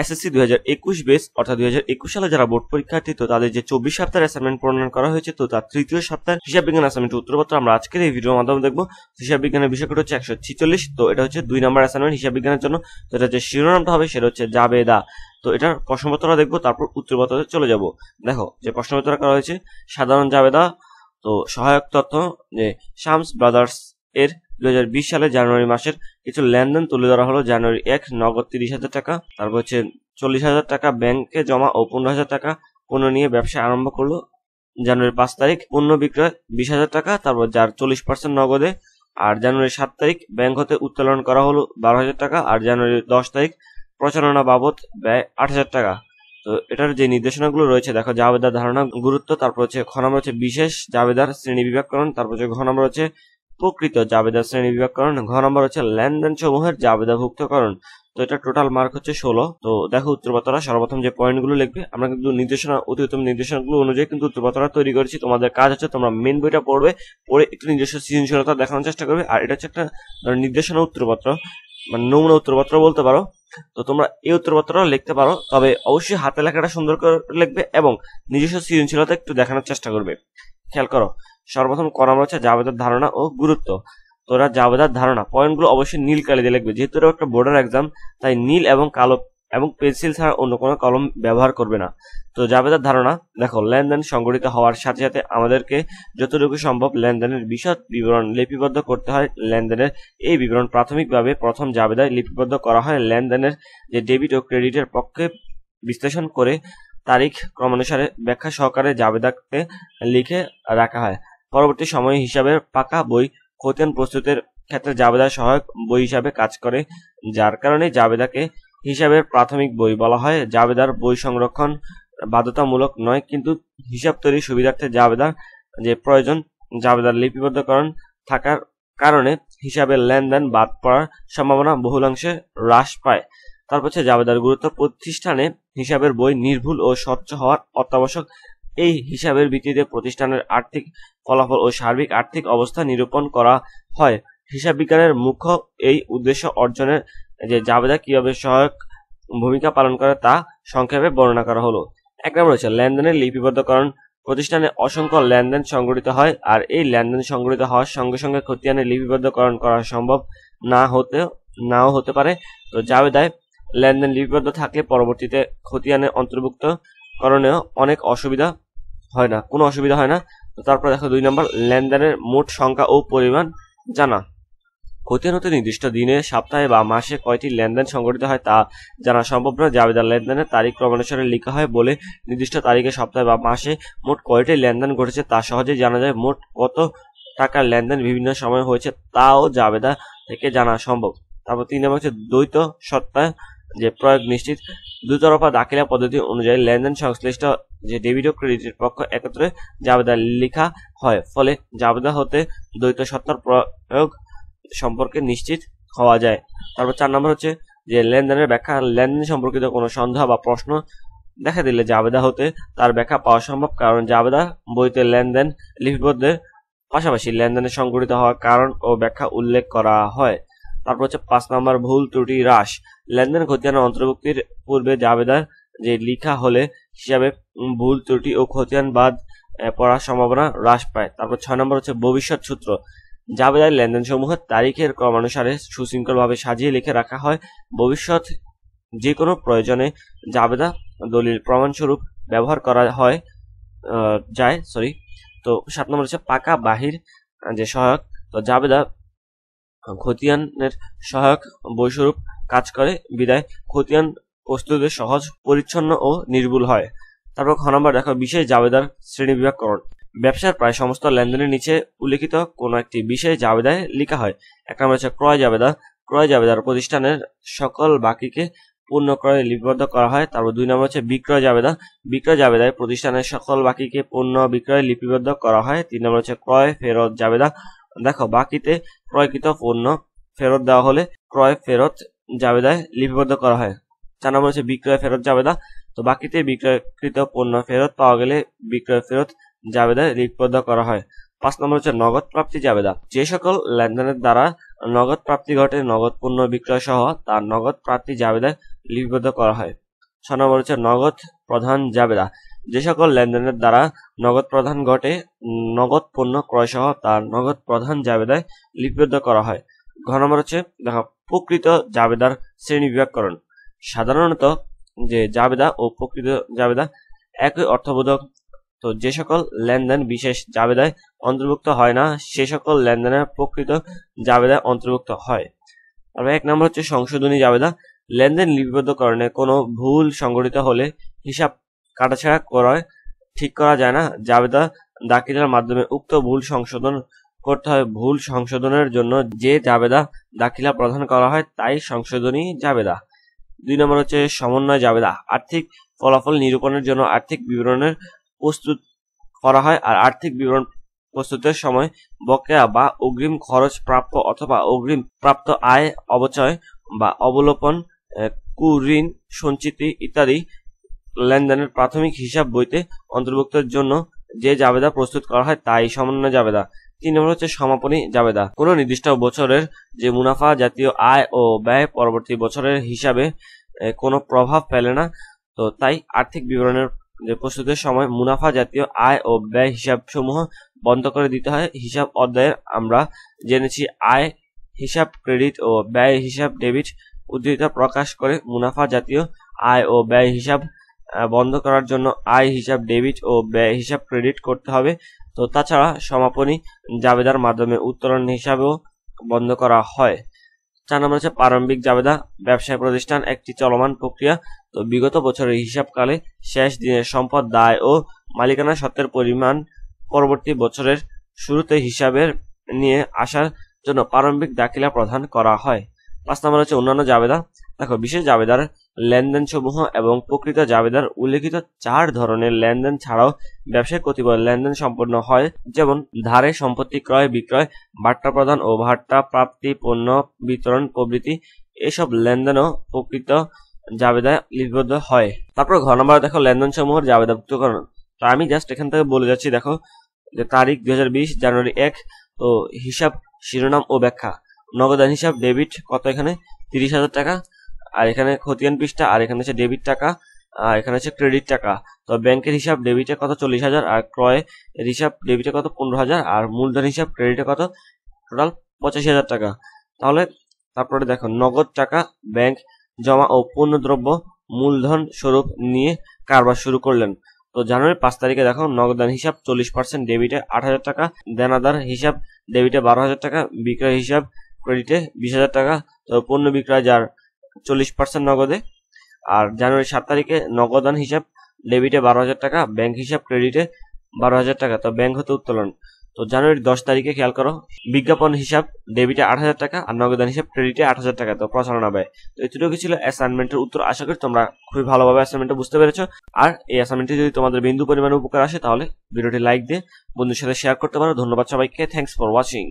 SSC হাজার একুশ base, অর্থাৎ দুই হাজার একুশ সালে যারা বোর্ড পরীক্ষার্থী, তো তাদের যে চব্বিশ সপ্তাহের অ্যাসাইনমেন্ট প্রণয়ন করা হয়েছে, তো তার তৃতীয় সপ্তাহের হিসাব বিজ্ঞান অ্যাসাইনমেন্ট উত্তরপত্র আমরা আজকের এই ভিডিওর মাধ্যমে দেখব। হিসাব বিজ্ঞানের বিষয়টা হচ্ছে একশো ছিচল্লিশ, তো এটা হচ্ছে দুই নম্বর অ্যাসাইনমেন্ট হিসাব বিজ্ঞানের জন্য। তো এটা যে শিরোনামটা হবে, সেটা হচ্ছে জাবেদা। তো এটার প্রশ্নপত্রটা দেখব, তারপর উত্তরপত্রে চলে যাব। দেখো, যে প্রশ্নপত্র করা হয়েছে, সাধারণ জাবেদা, তো সহায়ক তথ্য, যে শামস ব্রাদার্স এর দু হাজার বিশ সালে জানুয়ারি মাসের কিছু লেনদেন তুলে ধরা হলো। জানুয়ারি এক, নগদ তিরিশ হাজার টাকা, তারপর হচ্ছে চল্লিশ হাজার টাকা ব্যাংকে জমা ও পনেরো হাজার টাকা পণ্য নিয়ে ব্যবসা আরম্ভ করল। জানুয়ারি পাঁচ তারিখ, পণ্য বিক্রয় বিশ হাজার টাকা, তারপর যার চল্লিশ পার্সেন্ট নগদে, আর জানুয়ারি সাত তারিখ, ব্যাংক হতে উত্তোলন করা হলো বারো হাজার টাকা, আর জানুয়ারি দশ তারিখ প্রচারণা বাবদ ব্যয় আট হাজার টাকা। তো এটার যে নির্দেশনাগুলো রয়েছে, দেখো জাবেদার ধারণা, গুরুত্ব, তারপর হচ্ছে খ নম্বর হচ্ছে বিশেষ জাবেদার শ্রেণি বিভাগকরণ, তারপর হচ্ছে ঘ নম্বর হচ্ছে প্রকৃত জাবেদার শ্রেণি বিভাগকরণ, ঘ নম্বর হচ্ছে লেনদেন সমূহের জাবেদাভুক্তকরণ। তো এটা টোটাল মার্ক হচ্ছে ষোলো। তো দেখো উত্তরপত্রা সর্বপ্রথম যে পয়েন্টগুলো লিখবে, আমরা কিন্তু নির্দেশনা অতি উত্তম নির্দেশনাগুলো অনুযায়ী কিন্তু উত্তরপত্রা তৈরি করেছি। তোমাদের কাজ হচ্ছে তোমরা মেন বইটা পড়বে, পড়ে একটু নিজস্ব সৃজনশীলতা দেখানোর চেষ্টা করবে। আর এটা হচ্ছে একটা নির্দেশনা উত্তরপত্র মানে নমুনা উত্তরপত্র বলতে পারো। তো তোমরা এই উত্তরপত্রটা লিখতে পারো, তবে অবশ্যই হাতে লেখাটা সুন্দর করে লিখবে এবং নিজস্ব সৃজনশীলতা একটু দেখানোর চেষ্টা করবে। খেয়াল করো সর্বপ্রথম করা হচ্ছে জাবেদার ধারণা ও গুরুত্ব। তোরা জাবেদার ধারণা। পয়েন্টগুলো অবশ্যই নীল কালি দিয়ে লিখবে। যেহেতু একটা বোর্ডার এক্সাম তাই নীল এবং কালো এবং পেন্সিল ছাড়া অন্য কোনো কলম ব্যবহার করবে না। তো জাবেদার ধারণা, দেখো, লেনদেন সংগঠিত হওয়ার সাথে সাথে আমাদেরকে যতটুকু সম্ভব লেনদেনের বিশদ বিবরণ লিপিবদ্ধ করতে হয়। লেনদেনের এই বিবরণ প্রাথমিকভাবে প্রথম জাবেদায় লিপিবদ্ধ করা হয়। লেনদেনের যে ডেবিট ও ক্রেডিটের পক্ষে বিশ্লেষণ করে তারিখ ক্রমানুসারে ব্যাখ্যা সহকারে জাবেদাকে লিখে রাখা হয়। পরবর্তী সময়ে হিসাবে পাকা বই খতিয়ান প্রস্তুতের ক্ষেত্রে জাবেদা সহায়ক বই হিসাবে কাজ করে, যার কারণে জাবেদাকে হিসাবের প্রাথমিক বই বলা হয়। জাবেদার বই সংরক্ষণ বাধ্যতামূলক নয়, কিন্তু হিসাব তৈরির সুবিধার্থে জাবেদার যে প্রয়োজন, জাবেদার লিপিবদ্ধকরণ থাকার কারণে হিসাবের লেনদেন বাদ পড়ার সম্ভাবনা বহুলাংশে হ্রাস পায়। তারপর হচ্ছে জাবেদার গুরুত্ব প্রতিষ্ঠানে হিসাবের বই নির্ভুল ও স্বচ্ছ হওয়ার অত্যাবশ্যক। এই হিসাবের ভিত্তিতে প্রতিষ্ঠানের আর্থিক ফলাফল ও সার্বিক আর্থিক অবস্থা নিরূপণ করা হয়। হিসাব বিজ্ঞানের মুখ্য এই উদ্দেশ্য অর্জনের যে জাবেদা কীভাবে সহায়ক ভূমিকা পালন করে তা সংক্ষেপে বর্ণনা করা হলো। এক নম্বর হচ্ছে লেনদেনের লিপিবদ্ধকরণ প্রতিষ্ঠানে অসংখ্য লেনদেন সংগঠিত হয় আর এই লেনদেন সংগঠিত হওয়ার সঙ্গে সঙ্গে খতিয়ানে লিপিবদ্ধকরণ করা সম্ভব না হতে, নাও হতে পারে। তো জাবেদায় লেনদেন লিপিবদ্ধ থাকলে পরবর্তীতে খতিয়ানে অন্তর্ভুক্ত করণেও অনেক অসুবিধা হয় না, কোনো অসুবিধা হয় না। তারপর দেখো দুই নম্বর, লেনদেনের মোট সংখ্যা ও পরিমাণ জানা। খতিয়ান হতে নির্দিষ্ট দিনে, সপ্তাহে বা মাসে কয়টি লেনদেন সংঘটিত হয় তা জানা সম্ভব নয়। জাবেদার লেনদেনের তারিখ ক্রমানুসারে লেখা হয় বলে নির্দিষ্ট তারিখে, সপ্তাহে বা মাসে মোট কয়টি লেনদেন ঘটেছে তা সহজেই জানা যায়। মোট কত টাকার লেনদেন বিভিন্ন সময় হয়েছে তাও জাবেদা থেকে জানা সম্ভব। তারপর তিন নম্বর হচ্ছে দ্বৈত সত্তা। যে প্রয়োগ নিশ্চিত দুতরফা দাখিলা পদ্ধতি অনুযায়ী লেনদেন সংশ্লিষ্ট যে ডেবিট ও ক্রেডিটের পক্ষ একত্রে জাবেদা লেখা হয়, ফলে জাবেদা হতে দ্বৈত সত্তার প্রয়োগ সম্পর্কে নিশ্চিত হওয়া যায়। তারপর চার নম্বর হচ্ছে যে লেনদেনের ব্যাখ্যা, লেনদেন সম্পর্কিত কোনো সন্দেহ বা প্রশ্ন দেখা দিলে জাবেদা হতে তার ব্যাখ্যা পাওয়া সম্ভব, কারণ জাবেদা বইতে লেনদেন লিপিবদ্ধের পাশাপাশি লেনদেনের সংঘটিত হওয়ার কারণ ও ব্যাখ্যা উল্লেখ করা হয়। তারপর হচ্ছে পাঁচ নম্বর ভুল ত্রুটি, হ্রাস। লেনদেন খতিয়ান অন্তর্ভুক্তির পূর্বে জাবেদার যে লিখা হলে হিসাবে ভুল ত্রুটি ও খতিয়ান বাদ পড়ার সম্ভাবনা হ্রাস পায়। তারপর ছয় নম্বর হচ্ছে ভবিষ্যৎ সূত্র। জাবেদার লেনদেন লেনদেনসমূহের তারিখের ক্রমানুসারে সুশৃঙ্খলভাবে সাজিয়ে লিখে রাখা হয়, ভবিষ্যৎ যে কোনো প্রয়োজনে জাবেদা দলিল প্রমাণস্বরূপ ব্যবহার করা হয় যায় সরি তো সাত নম্বর হচ্ছে পাকা বাহির যে সহায়ক, তো জাবেদা খতিয়ানের সহায়ক বৈস্বরূপ কাজ করে, বিদায়। খতিয়ান প্রস্তুতের সহজ, পরিচ্ছন্ন ও নির্ভুল হয়। তারপর খ নম্বর দেখো, বিশেষ জাবেদার শ্রেণীবিভাগকরণ। ব্যবসার প্রায় সমস্ত লেনদেনের নিচে উল্লেখিত কোনো একটি বিশেষ জাবেদায় লেখা হয়। এক নম্বর হচ্ছে ক্রয় জাবেদা। ক্রয় জাবেদার প্রতিষ্ঠানের সকল বাকিকে পণ্য ক্রয়ে লিপিবদ্ধ করা হয়। তারপর দুই নম্বর হচ্ছে বিক্রয় জাবেদা। বিক্রয় জাবেদায় প্রতিষ্ঠানের সকল বাকিকে পণ্য বিক্রয়ে লিপিবদ্ধ করা হয়। তিন নম্বর হচ্ছে ক্রয় ফেরত জাবেদা। দেখো, বাকিতে ক্রয়কৃত পণ্য ফেরত দেওয়া হলে ক্রয় ফেরত জাবেদায় লিপিবদ্ধ করা হয়। চার নম্বর হচ্ছে বিক্রয় ফেরত জাবেদা। তো বাকিতে বিক্রয়কৃত পণ্য ফেরত পাওয়া গেলে বিক্রয় ফেরত জাবেদায় লিপিবদ্ধ করা হয়। পাঁচ নম্বর হচ্ছে নগদ প্রাপ্তি জাবেদা। যে সকল লেনদেনের দ্বারা নগদ প্রাপ্তি ঘটে, নগদ পণ্য বিক্রয় সহ তার নগদ প্রাপ্তি জাবেদায় লিপিবদ্ধ করা হয়। ছ নম্বর হচ্ছে নগদ প্রধান জাবেদা। যে সকল লেনদেনের দ্বারা নগদ প্রধান ঘটে, নগদ পণ্য ক্রয় সহ তার নগদ প্রধান জাবেদায় লিপিবদ্ধ করা হয়। ঘ নম্বর হচ্ছে, দেখো, প্রকৃত জাবেদার শ্রেণি বিভাগকরণ। সাধারণত যে জাবেদা ও প্রকৃত জাবেদা একই অর্থবোধক। তো যে সকল লেনদেন বিশেষ জাবেদায় অন্তর্ভুক্ত হয় না, সে সকল লেনদেনের প্রকৃত জাবেদায় অন্তর্ভুক্ত হয়। তবে এক নম্বর হচ্ছে সংশোধনী জাবেদা। লেনদেন লিপিবদ্ধকরণে কোনো ভুল সংঘটিত হলে হিসাব কাটাছাড়া করায় ঠিক করা যায় না। জাবেদা দাখিলার মাধ্যমে উক্ত ভুল সংশোধন করতে হয়। ভুল সংশোধনের জন্য যে জাবেদা দাখিলা প্রদান করা হয়, তাই সংশোধনী জাবেদা। দুই নম্বর হচ্ছে সমন্বয় জাবেদা। আর্থিক ফলাফল নিরূপণের জন্য আর্থিক বিবরণের প্রস্তুত করা হয় আর আর্থিক বিবরণ প্রস্তুতের সময় বকেয়া বা অগ্রিম খরচ প্রাপ্য অথবা অগ্রিম প্রাপ্ত আয়, অবচয় বা অবলোপন কুঋণ, সঞ্চিতি ইত্যাদি লেনদেনের প্রাথমিক হিসাব বইতে অন্তর্ভুক্তের জন্য যে জাবেদা প্রস্তুত করা হয় তাই সমন্বয় জাবেদা। তিন নম্বর হচ্ছে সমাপনী জাবেদা। কোনো নির্দিষ্ট বছরের যে মুনাফা, জাতীয় আয় ও ব্যয় পরবর্তী বছরের হিসাবে কোনো প্রভাব ফেলে না। তো তাই আর্থিক বিবরণের যে প্রস্তুতের সময় মুনাফা, জাতীয় আয় ও ব্যয় হিসাব সমূহ বন্ধ করে দিতে হয়। হিসাব অধ্যায়ে আমরা জেনেছি আয় হিসাব, ক্রেডিট ও ব্যয় হিসাব, ডেবিট উদ্ধৃতা প্রকাশ করে মুনাফা, জাতীয় আয় ও ব্যয় হিসাব বন্ধ করার জন্য আয় হিসাব ডেবিট ও ব্যয় হিসাব ক্রেডিট করতে হবে। তো তাছাড়া সমাপনী জাবেদার মাধ্যমে উত্তোলন হিসাবেও বন্ধ করা হয়। চার নম্বর হচ্ছে প্রারম্ভিক জাবেদা। ব্যবসায় প্রতিষ্ঠান একটি চলমান প্রক্রিয়া। তো বিগত বছরের হিসাবকালে শেষ দিনের সম্পদ, দায় ও মালিকানা সত্ত্বের পরিমাণ পরবর্তী বছরের শুরুতে হিসাবের নিয়ে আসার জন্য প্রারম্ভিক দাখিলা প্রদান করা হয়। পাঁচ নম্বর হচ্ছে অন্যান্য জাবেদা। দেখো, বিশেষ জাবেদার লেনদেন সমূহ এবং প্রকৃত জাবেদার উল্লেখিত চার ধরনের লেনদেন ছাড়াও ব্যবসায় কতিপয় লেনদেন সম্পন্ন হয়, যেমন ধারে সম্পত্তি ক্রয়, বিক্রয় বার্তা প্রদান ও ভাট্টা প্রাপ্তি, পণ্য বিতরণ প্রভৃতি এসব লেনদেনও প্রকৃত জাবেদায় লিপিবদ্ধ হয়। তারপর ঘর নম্বর দেখো লেনদেন সমূহের জাবেদাভুক্তকরণ। তো আমি জাস্ট এখান থেকে বলে যাচ্ছি, দেখো, যে তারিখ দুই হাজার বিশ, জানুয়ারি এক, তো হিসাব, শিরোনাম ও ব্যাখ্যা। নগদান হিসাব, ডেবিট, কত এখানে? তিরিশ হাজার টাকা। আর এখানে খতিয়ান পৃষ্ঠা, আর এখানে হচ্ছে ডেবিট টাকা, আর এখানে হচ্ছে ক্রেডিট টাকা। তো ব্যাংকের হিসাব ডেবিটে কত চল্লিশ হাজার, আর ক্রয় হিসাব ডেবিটে কত পনেরো হাজার, আর মূলধন হিসাব ক্রেডিটে কত? টোটাল পঁচাশি হাজার টাকা। তাহলে তারপরে দেখো, নগদ টাকা ব্যাংক জমা ও পণ্যদ্রব্য মূলধন স্বরূপ নিয়ে কারবার শুরু করলেন। তো জানুয়ারি পাঁচ তারিখে দেখো, নগদান হিসাব চল্লিশ পার্সেন্ট ডেবিটে আট হাজার টাকা, দেনাদার হিসাব ডেবিটে বারো হাজার টাকা, বিক্রয় হিসাব ক্রেডিটে বিশ হাজার টাকা। তো পণ্য বিক্রয় যার চল্লিশ পার্সেন্ট নগদে। আর জানুয়ারি সাত তারিখে নগদান হিসাব, ডেবিটে বারো হাজার টাকা, ব্যাংক হিসাব, ক্রেডিটে বারো হাজার টাকা। তো ব্যাংক হতে উত্তোলন। তো জানুয়ারি দশ তারিখে খেয়াল করো, বিজ্ঞাপন হিসাব, ডেবিটে আট হাজার টাকা আর নগদান হিসাব, ক্রেডিটে আট হাজার টাকা। তো প্রচারণা ব্যয়। তো এতটুকু ছিল অ্যাসাইনমেন্টের উত্তর। আশা করি তোমরা খুবই ভালোভাবে অ্যাসাইনমেন্টটা বুঝতে পেরেছ। আর এই অ্যাসাইনমেন্টটি যদি তোমাদের বিন্দু পরিমাণে উপকার আসে, তাহলে ভিডিওটি লাইক দিয়ে বন্ধুর সাথে শেয়ার করতে পারো। ধন্যবাদ সবাইকে। Thanks for watching